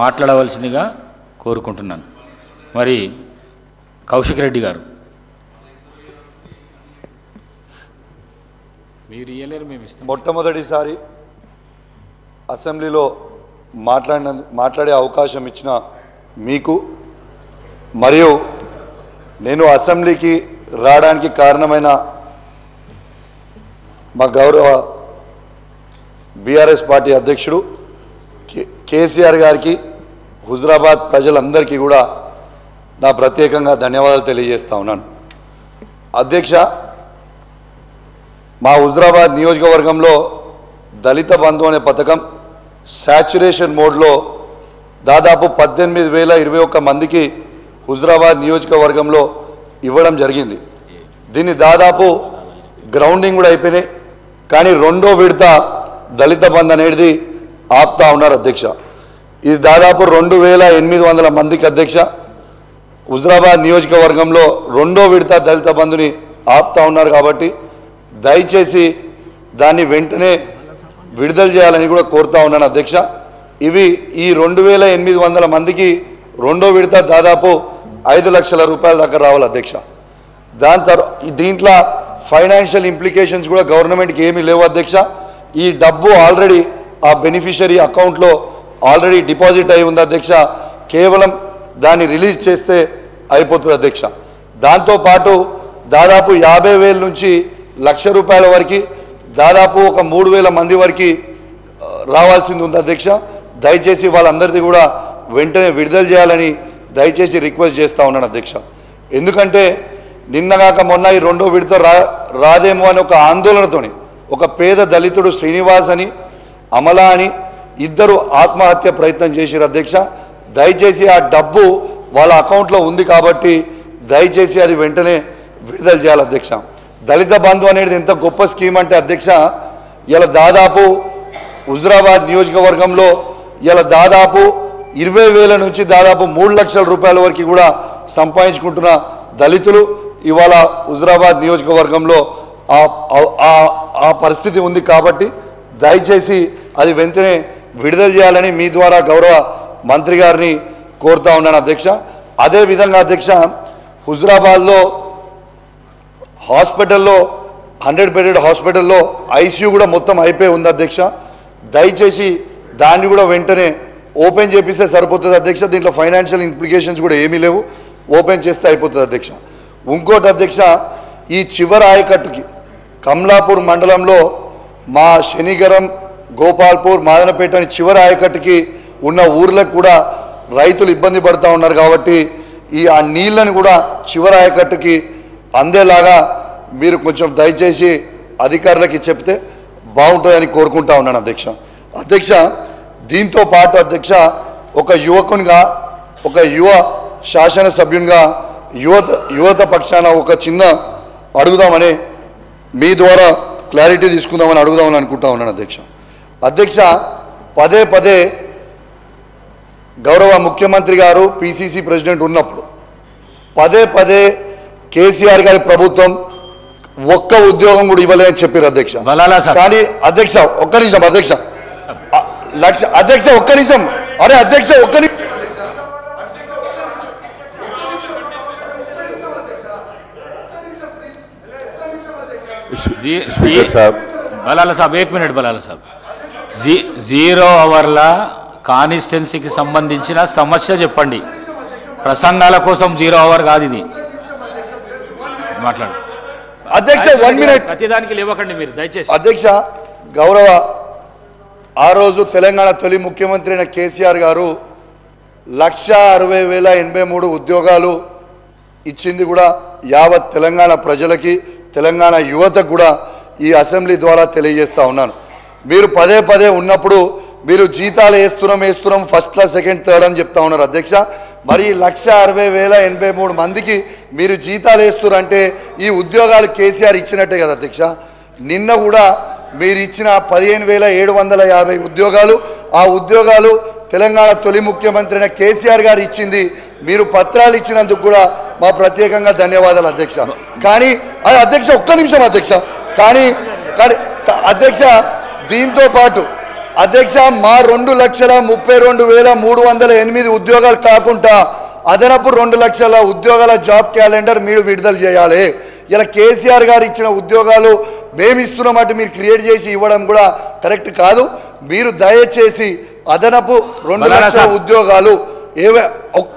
మాట్లాడవలసిందిగా కోరుకుంటున్నాను. మరి కౌశిక్ రెడ్డి గారు. మీరు ఇయ్యలేరు మేము ఇస్తాం. మొట్టమొదటిసారి అసెంబ్లీలో మాట్లాడిన మాట్లాడే అవకాశం ఇచ్చిన మీకు మరియు నేను అసెంబ్లీకి రావడానికి కారణమైన మా గౌరవ బీఆర్ఎస్ పార్టీ అధ్యక్షుడు కే కేసీఆర్ గారికి హుజరాబాద్ ప్రజలందరికీ కూడా నా ప్రత్యేకంగా ధన్యవాదాలు తెలియజేస్తా ఉన్నాను. అధ్యక్ష మా హుజరాబాద్ నియోజకవర్గంలో దళిత బంధు అనే పథకం శాచురేషన్ మోడ్లో దాదాపు పద్దెనిమిది వేల ఇరవై ఒక్క మందికి హుజరాబాద్ నియోజకవర్గంలో ఇవ్వడం జరిగింది. దీన్ని దాదాపు గ్రౌండింగ్ కూడా అయిపోయినాయి. కానీ రెండో విడత దళిత బంధు అనేది ఆపుతా ఉన్నారు అధ్యక్ష. ఇది దాదాపు రెండు వేల ఎనిమిది వందల మందికి అధ్యక్ష. హుజరాబాద్ నియోజకవర్గంలో రెండో విడత దళిత బంధుని ఆపుతా ఉన్నారు కాబట్టి దయచేసి దాన్ని వెంటనే విడుదల చేయాలని కూడా కోరుతా ఉన్నాను అధ్యక్ష. ఇవి ఈ రెండు వేల ఎనిమిది వందల మందికి రెండో విడత దాదాపు ఐదు లక్షల రూపాయల దాకా రావాలి అధ్యక్ష. దాని తర్వాత దీంట్లో ఫైనాన్షియల్ ఇంప్లికేషన్స్ కూడా గవర్నమెంట్కి ఏమీ లేవు అధ్యక్ష. ఈ డబ్బు ఆల్రెడీ ఆ బెనిఫిషరీ అకౌంట్లో ఆల్రెడీ డిపాజిట్ అయి ఉంది అధ్యక్ష. కేవలం దాన్ని రిలీజ్ చేస్తే అయిపోతుంది అధ్యక్ష. దాంతోపాటు దాదాపు యాభై వేల నుంచి లక్ష రూపాయల వరకు దాదాపు ఒక మూడు వేల మంది వరకు రావాల్సింది ఉంది అధ్యక్ష. దయచేసి వాళ్ళందరిది కూడా వెంటనే విడుదల చేయాలని దయచేసి రిక్వెస్ట్ చేస్తూ ఉన్నాను అధ్యక్ష. ఎందుకంటే నిన్నగాక మొన్న ఈ రెండో విడత రా రాదేమో అని ఒక ఆందోళనతోని ఒక పేద దళితుడు శ్రీనివాస్ అని అమలా అని ఇద్దరు ఆత్మహత్య ప్రయత్నం చేశారు అధ్యక్ష. దయచేసి ఆ డబ్బు వాళ్ళ అకౌంట్లో ఉంది కాబట్టి దయచేసి అది వెంటనే విడుదల చేయాలి అధ్యక్ష. దళిత బంధు అనేది ఎంత గొప్ప స్కీమ్ అంటే అధ్యక్ష ఇలా దాదాపు హుజరాబాద్ నియోజకవర్గంలో ఇలా దాదాపు ఇరవై వేల నుంచి దాదాపు మూడు లక్షల రూపాయల వరకు కూడా సంపాదించుకుంటున్న దళితులు ఇవాళ హుజరాబాద్ నియోజకవర్గంలో ఆ పరిస్థితి ఉంది కాబట్టి దయచేసి అది వెంటనే విడుదల చేయాలని మీ ద్వారా గౌరవ మంత్రి గారిని కోరుతా ఉన్నాను అధ్యక్ష. అదేవిధంగా అధ్యక్ష హుజరాబాద్లో హాస్పిటల్లో హండ్రెడ్ బెడెడ్ హాస్పిటల్లో ఐసీయూ కూడా మొత్తం అయిపోయి ఉంది అధ్యక్ష. దయచేసి దాన్ని కూడా వెంటనే ఓపెన్ చేపిస్తే సరిపోతుంది అధ్యక్ష. దీంట్లో ఫైనాన్షియల్ ఇంప్లికేషన్స్ కూడా ఏమీ లేవు. ఓపెన్ చేస్తే అయిపోతుంది అధ్యక్ష. ఇంకోటి అధ్యక్ష ఈ చివరి ఆయకట్టుకి కమలాపూర్ మండలంలో మా శనిగరం గోపాల్పూర్ మాదనపేట అని చివరి ఆయకట్టుకి ఉన్న ఊర్లకు కూడా రైతులు ఇబ్బంది పడుతూ ఉన్నారు కాబట్టి ఈ ఆ నీళ్ళని కూడా చివరి ఆయకట్టుకి అందేలాగా మీరు కొంచెం దయచేసి అధికారులకి చెప్తే బాగుంటుందని కోరుకుంటా ఉన్నాను అధ్యక్ష. అధ్యక్ష దీంతో పాటు అధ్యక్ష ఒక యువకునిగా ఒక యువ శాసనసభ్యునిగా యువత యువత పక్షాన ఒక చిన్న అడుగుదామని మీ ద్వారా క్లారిటీ తీసుకుందామని అడుగుదామని అనుకుంటా ఉన్నాను అధ్యక్ష. అధ్యక్ష పదే పదే గౌరవ ముఖ్యమంత్రి గారు పిసిసి ప్రెసిడెంట్ ఉన్నప్పుడు పదే పదే కేసీఆర్ గారి ప్రభుత్వం ఒక్క ఉద్యోగం కూడా ఇవ్వలేదని చెప్పారు అధ్యక్ష. కానీ అధ్యక్ష ఒక్క నిమిషం అధ్యక్ష. లక్ష అధ్యక్ష ఒక్క నిమిషం. అరే అధ్యక్ష ఒక్క నిమిషం బలాల సాబ్. ఏక్ మినిట్ బలాల సాబ్. జీరో అవర్ల కానిస్టెన్సీకి సంబంధించిన సమస్య చెప్పండి. ప్రసంగాల కోసం జీరో అవర్ కాదు ఇది. మాట్లాడు. అధ్యక్ష వన్ మినిట్ ప్రతిదానికి లేవకండి మీరు దయచేసి. అధ్యక్ష గౌరవ ఆ రోజు తెలంగాణ తొలి ముఖ్యమంత్రి అయిన కేసీఆర్ గారు లక్ష అరవై వేల ఎనభై మూడు ఉద్యోగాలు ఇచ్చింది కూడా యావత్ తెలంగాణ ప్రజలకి తెలంగాణ యువతకు కూడా ఈ అసెంబ్లీ ద్వారా తెలియజేస్తా ఉన్నాను. మీరు పదే పదే ఉన్నప్పుడు మీరు జీతాలు వేస్తున్నాం వేస్తున్నాం ఫస్ట్ క్లాస్ సెకండ్ థర్డ్ అని చెప్తా ఉన్నారు అధ్యక్ష. మరి లక్ష అరవై వేల ఎనభై మూడు మందికి మీరు జీతాలు వేస్తున్నారంటే ఈ ఉద్యోగాలు కేసీఆర్ ఇచ్చినట్టే కదా అధ్యక్ష. నిన్న కూడా మీరు ఇచ్చిన పదిహేను వేల ఏడు వందల యాభై ఉద్యోగాలు ఆ ఉద్యోగాలు తెలంగాణ తొలి ముఖ్యమంత్రి అయిన కేసీఆర్ గారు ఇచ్చింది. మీరు పత్రాలు ఇచ్చినందుకు కూడా మా ప్రత్యేకంగా ధన్యవాదాలు అధ్యక్ష. కానీ అది అధ్యక్ష ఒక్క నిమిషం అధ్యక్ష. కానీ కానీ అధ్యక్ష దీంతో పాటు అధ్యక్ష మా రెండు లక్షల ముప్పై రెండు వేల మూడు వందల ఎనిమిది ఉద్యోగాలు కాకుండా అదనపు రెండు లక్షల ఉద్యోగాల జాబ్ క్యాలెండర్ మీరు విడుదల చేయాలి ఇలా కేసీఆర్ గారు ఇచ్చిన ఉద్యోగాలు మేము ఇస్తున్నామంటే మీరు క్రియేట్ చేసి ఇవ్వడం కూడా కరెక్ట్ కాదు మీరు దయచేసి అదనపు రెండు లక్షల. ఉద్యోగాలు ఏవే ఒక్క